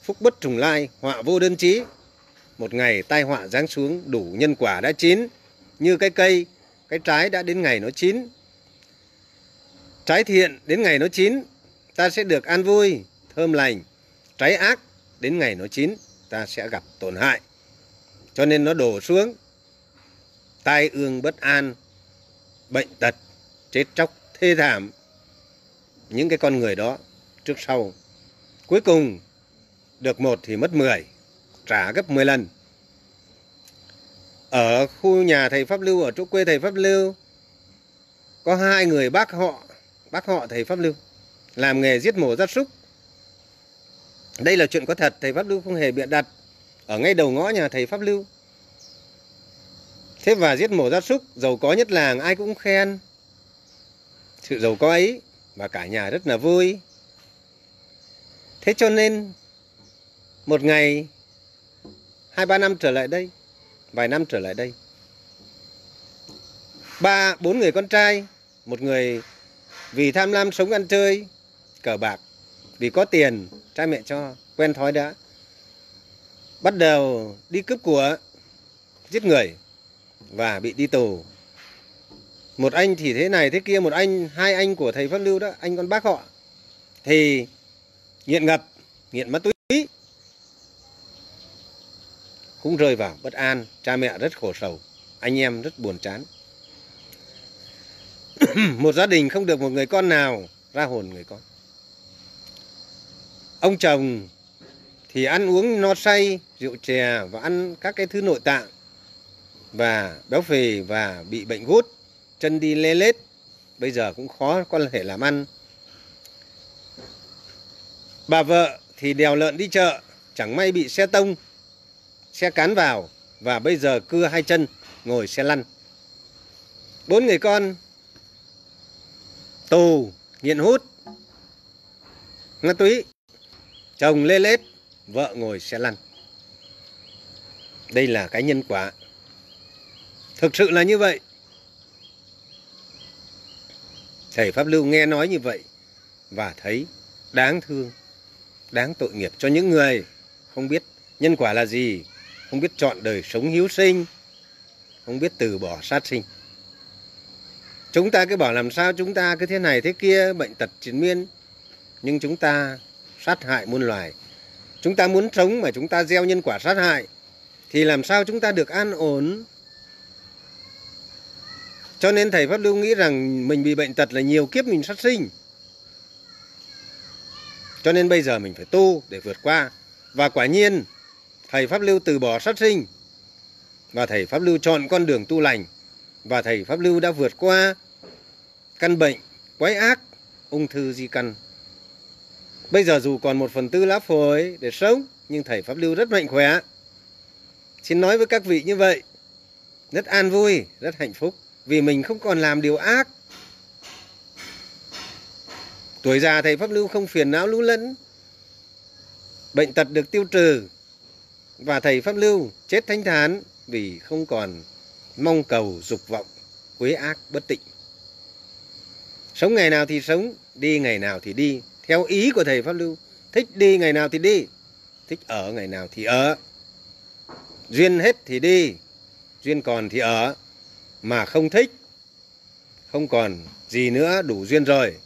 Phúc bất trùng lai, họa vô đơn chí. Một ngày tai họa giáng xuống, đủ nhân quả đã chín. Như cái cây, cái trái đã đến ngày nó chín. Trái thiện đến ngày nó chín, ta sẽ được an vui, thơm lành. Trái ác đến ngày nó chín, ta sẽ gặp tổn hại. Cho nên nó đổ xuống tai ương bất an, bệnh tật, chết chóc, thê thảm. Những cái con người đó trước sau, cuối cùng được một thì mất mười, trả gấp mười lần. Ở khu nhà thầy Pháp Lưu, ở chỗ quê thầy Pháp Lưu, có hai người bác họ bác họ thầy Pháp Lưu, làm nghề giết mổ gia súc. Đây là chuyện có thật, thầy Pháp Lưu không hề bịa đặt. Ở ngay đầu ngõ nhà thầy Pháp Lưu thế và giết mổ gia súc, giàu có nhất làng, ai cũng khen. Sự giàu có ấy và cả nhà rất là vui. Thế cho nên, một ngày, hai, ba năm trở lại đây, vài năm trở lại đây, ba, bốn người con trai, một người vì tham lam sống ăn chơi, cờ bạc, vì có tiền, cha mẹ cho, quen thói đã, bắt đầu đi cướp của, giết người và bị đi tù. Một anh thì thế này thế kia, một anh, hai anh của thầy phát Lưu đó, anh con bác họ thì nghiện ngập, nghiện ma túy cũng rơi vào bất an, cha mẹ rất khổ sầu, anh em rất buồn chán. *clears throat* một gia đình không được một người con nào ra hồn người con. Ông chồng thì ăn uống no say, rượu chè và ăn các cái thứ nội tạng và béo phì và bị bệnh gút, chân đi lê lết, bây giờ cũng khó có thể làm ăn. Bà vợ thì đèo lợn đi chợ, chẳng may bị xe tông, xe cán vào và bây giờ cưa hai chân, ngồi xe lăn. Bốn người con tù, nghiện hút, ma túy, chồng lê lết, vợ ngồi xe lăn. Đây là cái nhân quả. Thực sự là như vậy. Thầy Pháp Lưu nghe nói như vậy và thấy đáng thương, đáng tội nghiệp cho những người không biết nhân quả là gì, không biết chọn đời sống hiếu sinh, không biết từ bỏ sát sinh. Chúng ta cứ bảo làm sao chúng ta cứ thế này thế kia, bệnh tật triền miên, nhưng chúng ta sát hại muôn loài. Chúng ta muốn sống mà chúng ta gieo nhân quả sát hại, thì làm sao chúng ta được an ổn? Cho nên thầy Pháp Lưu nghĩ rằng mình bị bệnh tật là nhiều kiếp mình sát sinh. Cho nên bây giờ mình phải tu để vượt qua. Và quả nhiên, thầy Pháp Lưu từ bỏ sát sinh. Và thầy Pháp Lưu chọn con đường tu lành. Và thầy Pháp Lưu đã vượt qua căn bệnh, quái ác, ung thư di căn. Bây giờ dù còn một phần tư lá phổi để sống, nhưng thầy Pháp Lưu rất mạnh khỏe. Xin nói với các vị như vậy, rất an vui, rất hạnh phúc, vì mình không còn làm điều ác. Tuổi già thầy Pháp Lưu không phiền não lũ lẫn, bệnh tật được tiêu trừ, và thầy Pháp Lưu chết thanh thản vì không còn mong cầu dục vọng, quế ác bất tịnh. Sống ngày nào thì sống, đi ngày nào thì đi, theo ý của thầy Pháp Lưu. Thích đi ngày nào thì đi, thích ở ngày nào thì ở. Duyên hết thì đi, duyên còn thì ở, mà không thích, không còn gì nữa đủ duyên rồi.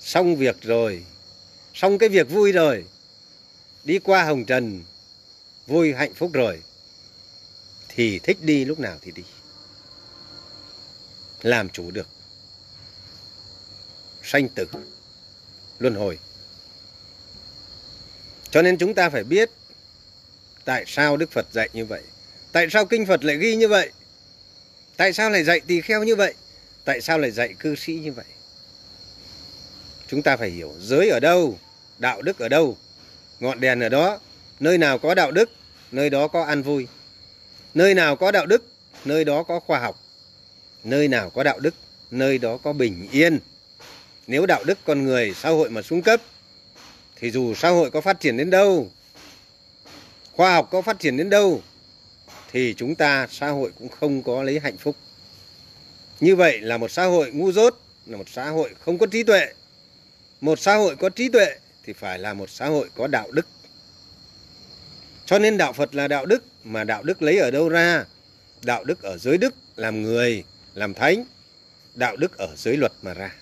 Xong việc rồi, xong cái việc vui rồi, đi qua hồng trần, vui hạnh phúc rồi, thì thích đi lúc nào thì đi. Làm chủ được. Sanh tử luân hồi. Cho nên chúng ta phải biết tại sao đức phật dạy như vậy tại sao kinh phật lại ghi như vậy tại sao lại dạy tỳ kheo như vậy? Tại sao lại dạy cư sĩ như vậy? Chúng ta phải hiểu, giới ở đâu, đạo đức ở đâu, ngọn đèn ở đó, nơi nào có đạo đức, nơi đó có an vui. Nơi nào có đạo đức, nơi đó có khoa học. Nơi nào có đạo đức, nơi đó có bình yên. Nếu đạo đức con người, xã hội mà xuống cấp, thì dù xã hội có phát triển đến đâu, khoa học có phát triển đến đâu thì chúng ta xã hội cũng không có lấy hạnh phúc. Như vậy là một xã hội ngu dốt là một xã hội không có trí tuệ. Một xã hội có trí tuệ thì phải là một xã hội có đạo đức. Cho nên đạo phật là đạo đức mà đạo đức lấy ở đâu ra? Đạo đức ở dưới đức làm người làm thánh. Đạo đức ở dưới luật mà ra.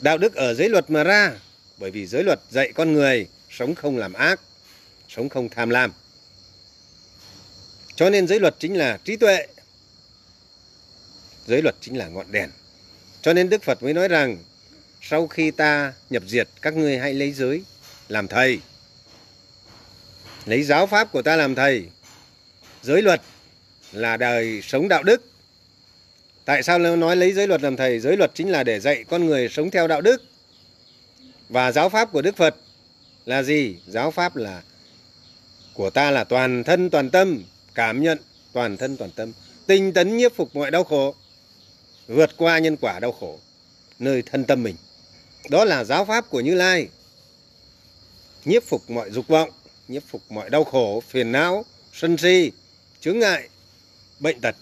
Đạo đức ở dưới luật mà ra, bởi vì giới luật dạy con người sống không làm ác, sống không tham lam. Cho nên giới luật chính là trí tuệ. Giới luật chính là ngọn đèn. Cho nên Đức Phật mới nói rằng sau khi ta nhập diệt các ngươi hãy lấy giới làm thầy. Lấy giáo pháp của ta làm thầy. Giới luật là đời sống đạo đức Tại sao nói lấy giới luật làm thầy? Giới luật chính là để dạy con người sống theo đạo đức. Và giáo pháp của Đức Phật là gì? Giáo pháp là của ta là toàn thân toàn tâm, cảm nhận toàn thân toàn tâm, tinh tấn nhiếp phục mọi đau khổ, vượt qua nhân quả đau khổ nơi thân tâm mình. Đó là giáo pháp của Như Lai. Nhiếp phục mọi dục vọng, nhiếp phục mọi đau khổ, phiền não, sân si, chướng ngại, bệnh tật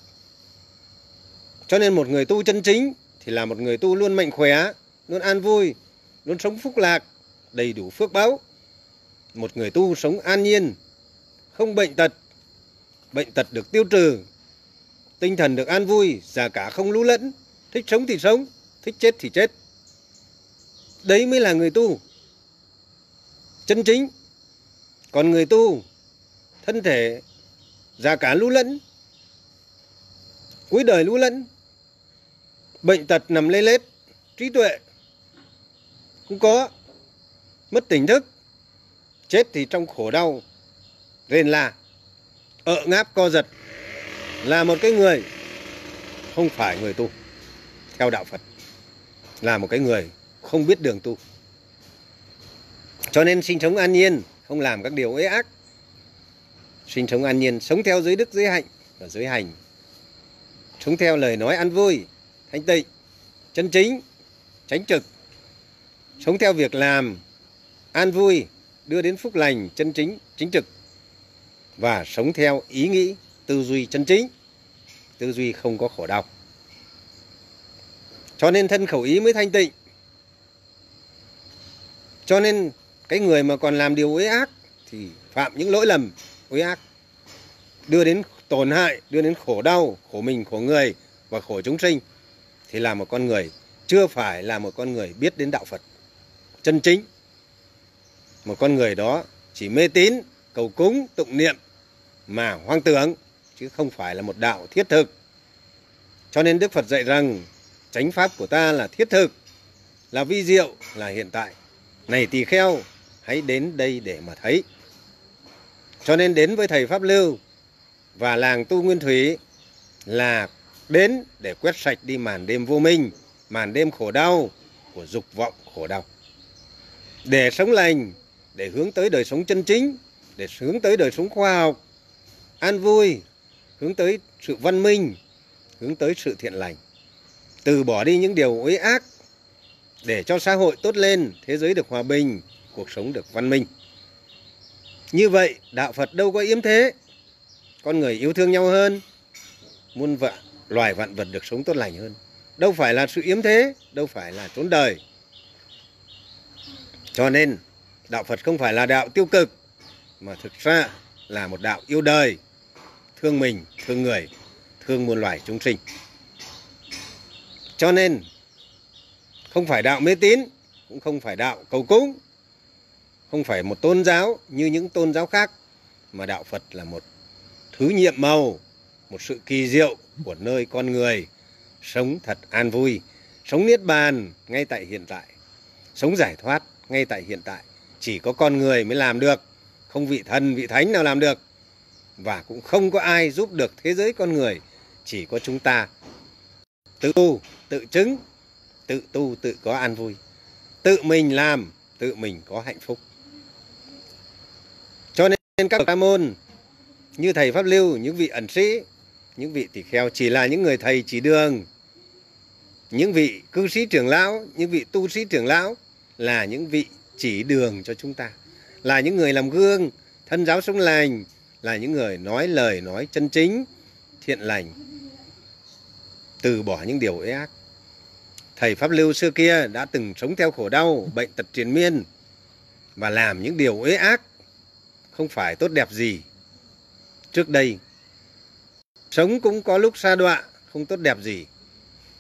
cho nên một người tu chân chính thì là một người tu luôn mạnh khỏe, luôn an vui, luôn sống phúc lạc, đầy đủ phước báo. Một người tu sống an nhiên, không bệnh tật, bệnh tật được tiêu trừ, tinh thần được an vui, già cả không lú lẫn, thích sống thì sống, thích chết thì chết. Đấy mới là người tu. Chân chính. Còn người tu, thân thể già cả lú lẫn, cuối đời lú lẫn, bệnh tật nằm lê lết, trí tuệ cũng có, mất tỉnh thức, chết thì trong khổ đau, rền là ợ ngáp co giật là một cái người không phải người tu, theo đạo Phật, là một cái người không biết đường tu. Cho nên sinh sống an nhiên không làm các điều ế ác. Sinh sống an nhiên, sống theo giới đức, giới hạnh và giới hành. Sống theo lời nói ăn vui, thanh tịnh, chân chính, tránh trực. Sống theo việc làm, an vui, đưa đến phúc lành, chân chính chính trực và sống theo ý nghĩ, tư duy chân chính, tư duy không có khổ đau. Cho nên thân khẩu ý mới thanh tịnh. Cho nên cái người mà còn làm điều uế ác thì phạm những lỗi lầm uế ác, đưa đến tổn hại, đưa đến khổ đau, khổ mình, khổ người và khổ chúng sinh thì là một con người, chưa phải là một con người biết đến đạo Phật. Chân chính. Một con người đó chỉ mê tín cầu cúng, tụng niệm mà hoang tưởng, chứ không phải là một đạo thiết thực. Cho nên Đức Phật dạy rằng, chánh pháp của ta là thiết thực, là vi diệu, là hiện tại. Này tỳ kheo, hãy đến đây để mà thấy. Cho nên đến với thầy pháp lưu và làng tu nguyên thủy là đến để quét sạch đi màn đêm vô minh, màn đêm khổ đau của dục vọng khổ đau. Để sống lành, để hướng tới đời sống chân chính để hướng tới đời sống khoa học, an vui, hướng tới sự văn minh, hướng tới sự thiện lành. Từ bỏ đi những điều uế ác để cho xã hội tốt lên, thế giới được hòa bình, cuộc sống được văn minh. Như vậy, đạo phật đâu có yếm thế. Con người yêu thương nhau hơn, muôn vạn loài vạn vật được sống tốt lành hơn. Đâu phải là sự yếm thế, đâu phải là trốn đời. Cho nên, đạo phật không phải là đạo tiêu cực mà thực ra là một đạo yêu đời, thương mình, thương người, thương muôn loài chúng sinh. Cho nên, không phải đạo mê tín, cũng không phải đạo cầu cúng, không phải một tôn giáo như những tôn giáo khác, mà đạo phật là một thứ nhiệm màu, một sự kỳ diệu của nơi con người, sống thật an vui, sống niết bàn ngay tại hiện tại, sống giải thoát ngay tại hiện tại. Chỉ có con người mới làm được không vị thần, vị thánh nào làm được. Và cũng không có ai giúp được thế giới con người, chỉ có chúng ta. Tự tu, tự chứng, tự tu, tự có an vui. Tự mình làm, tự mình có hạnh phúc. Cho nên các ca môn, như thầy pháp lưu, những vị ẩn sĩ, những vị tỳ kheo chỉ là những người thầy chỉ đường. Những vị cư sĩ trưởng lão, những vị tu sĩ trưởng lão là những vị chỉ đường cho chúng ta là những người làm gương, thân giáo sống lành, là những người nói lời, nói chân chính, thiện lành, từ bỏ những điều ế ác. Thầy pháp lưu xưa kia đã từng sống theo khổ đau, bệnh tật triền miên và làm những điều ế ác không phải tốt đẹp gì. Trước đây, sống cũng có lúc xa đọa, không tốt đẹp gì.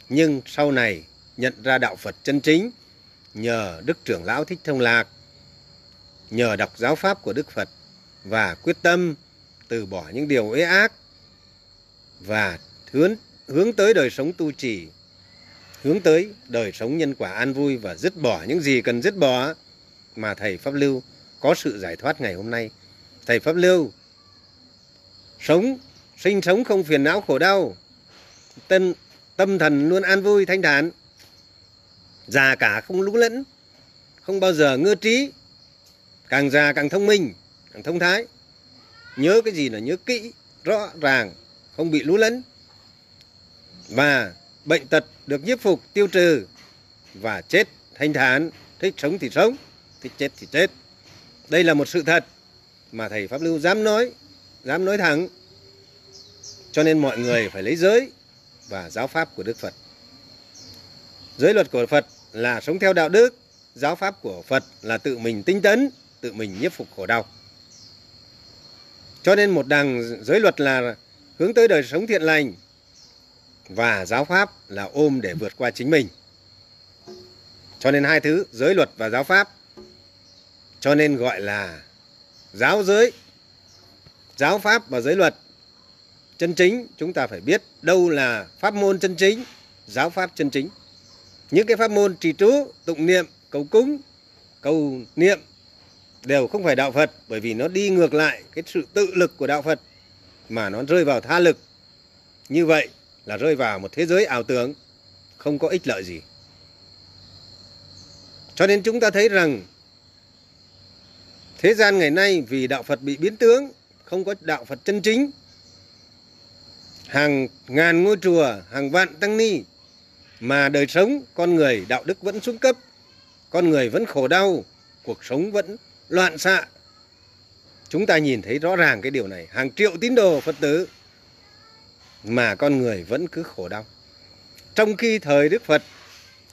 Nhưng sau này nhận ra đạo phật chân chính, nhờ đức trưởng lão thích thông lạc nhờ đọc giáo pháp của đức phật và quyết tâm từ bỏ những điều ế ác và hướng hướng tới đời sống tu trì, hướng tới đời sống nhân quả an vui và dứt bỏ những gì cần dứt bỏ mà thầy pháp lưu có sự giải thoát ngày hôm nay. Thầy pháp lưu, sống, sinh sống không phiền não khổ đau tâm tâm thần luôn an vui, thanh thản, già cả không lú lẫn, không bao giờ ngơ trí càng già càng thông minh, càng thông thái. Nhớ cái gì là nhớ kỹ, rõ ràng, không bị lú lẫn và bệnh tật được nhiếp phục, tiêu trừ và chết thanh thản, thích sống thì sống, thích chết thì chết. Đây là một sự thật mà thầy pháp lưu dám nói dám nói thẳng. Cho nên mọi người phải lấy giới và giáo pháp của đức phật. Giới luật của phật là sống theo đạo đức, giáo pháp của phật là tự mình tinh tấn tự mình nhiếp phục khổ đau Cho nên một đằng giới luật là hướng tới đời sống thiện lành và giáo pháp là ôm để vượt qua chính mình. Cho nên hai thứ giới luật và giáo pháp cho nên gọi là giáo giới. Giáo pháp và giới luật chân chính chúng ta phải biết đâu là pháp môn chân chính, giáo pháp chân chính. Những cái pháp môn trì trú, tụng niệm, cầu cúng, cầu niệm đều không phải đạo Phật bởi vì nó đi ngược lại cái sự tự lực của đạo Phật mà nó rơi vào tha lực. Như vậy là rơi vào một thế giới ảo tưởng không có ích lợi gì. Cho nên chúng ta thấy rằng thế gian ngày nay vì đạo Phật bị biến tướng, không có đạo Phật chân chính. Hàng ngàn ngôi chùa, hàng vạn tăng ni mà đời sống con người đạo đức vẫn xuống cấp, con người vẫn khổ đau, cuộc sống vẫn loạn xạ. Chúng ta nhìn thấy rõ ràng cái điều này, hàng triệu tín đồ Phật tử mà con người vẫn cứ khổ đau. Trong khi thời Đức Phật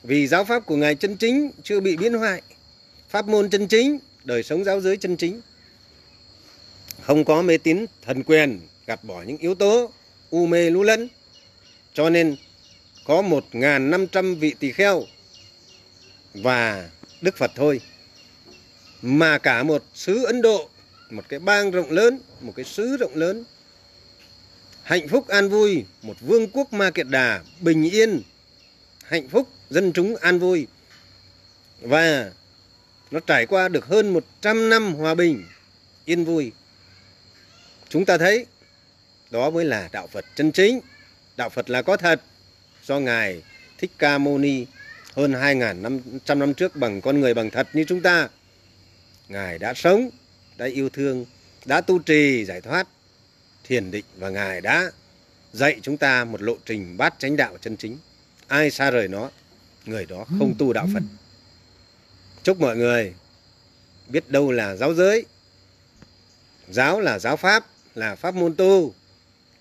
vì giáo pháp của Ngài chân chính chưa bị biến hoại, pháp môn chân chính, đời sống giáo giới chân chính. Không có mê tín thần quyền, gạt bỏ những yếu tố u mê lú lẫn. Cho nên có 1.500 vị tỳ kheo và Đức Phật thôi. Mà cả một xứ Ấn Độ, một cái bang rộng lớn, một cái xứ rộng lớn, hạnh phúc an vui, một vương quốc Ma Kiệt Đà bình yên, hạnh phúc, dân chúng an vui. Và nó trải qua được hơn 100 năm hòa bình, yên vui. Chúng ta thấy đó mới là đạo Phật chân chính. Đạo Phật là có thật do Ngài Thích Ca Mâu Ni hơn 2.500 năm trước bằng con người bằng thật như chúng ta. Ngài đã sống, đã yêu thương, đã tu trì giải thoát, thiền định và Ngài đã dạy chúng ta một lộ trình bát chánh đạo chân chính. Ai xa rời nó, người đó không tu đạo Phật. Chúc mọi người biết đâu là giáo giới. Giáo là giáo pháp, là pháp môn tu,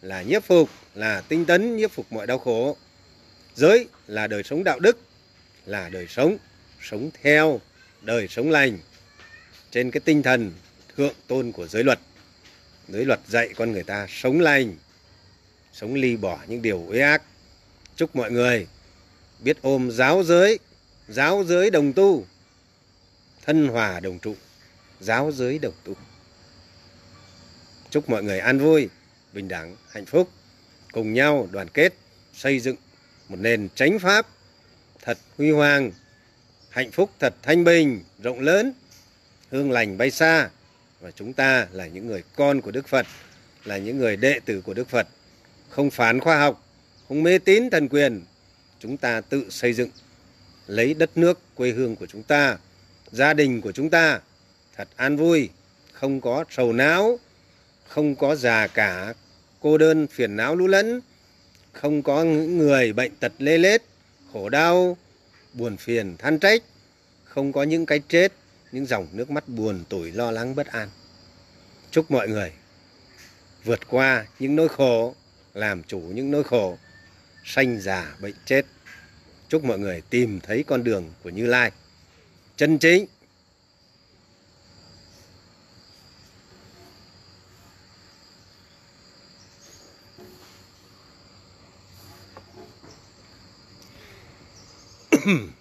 là nhiếp phục, là tinh tấn nhiếp phục mọi đau khổ. Giới là đời sống đạo đức, là đời sống, sống theo đời sống lành trên cái tinh thần thượng tôn của giới luật. Giới luật dạy con người ta sống lành, sống ly bỏ những điều uế ác. Chúc mọi người biết ôm giáo giới, giáo giới đồng tu, thân hòa đồng trụ, giáo giới đồng tu. Chúc mọi người an vui, bình đẳng, hạnh phúc, cùng nhau đoàn kết, xây dựng một nền chánh pháp thật huy hoàng, hạnh phúc thật thanh bình, rộng lớn, hương lành bay xa. Và chúng ta là những người con của Đức Phật, là những người đệ tử của Đức Phật, không phán khoa học, không mê tín thần quyền. Chúng ta tự xây dựng, lấy đất nước quê hương của chúng ta, gia đình của chúng ta thật an vui, không có sầu não, không có già cả, cô đơn, phiền não lũ lẫn, không có những người bệnh tật lê lết, khổ đau, buồn phiền, than trách, không có những cái chết, những dòng nước mắt buồn tủi lo lắng bất an. Chúc mọi người vượt qua những nỗi khổ, làm chủ những nỗi khổ, sanh già bệnh chết. Chúc mọi người tìm thấy con đường của Như Lai chân chính Hmm. *clears throat*